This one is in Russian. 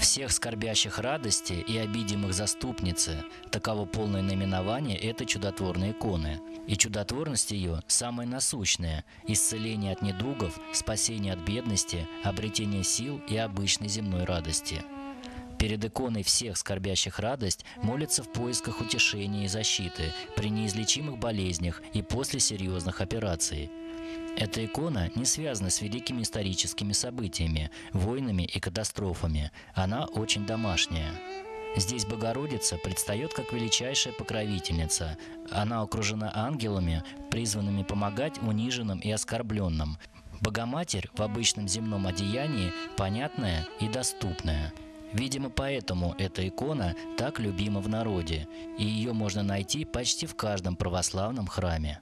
Всех скорбящих радости и обидимых заступницы – таково полное наименование этой чудотворной иконы. И чудотворность ее самая насущная – исцеление от недугов, спасение от бедности, обретение сил и обычной земной радости. Перед иконой всех скорбящих радость молятся в поисках утешения и защиты при неизлечимых болезнях и после серьезных операций – эта икона не связана с великими историческими событиями, войнами и катастрофами. Она очень домашняя. Здесь Богородица предстает как величайшая покровительница. Она окружена ангелами, призванными помогать униженным и оскорбленным. Богоматерь в обычном земном одеянии понятная и доступная. Видимо, поэтому эта икона так любима в народе, и ее можно найти почти в каждом православном храме.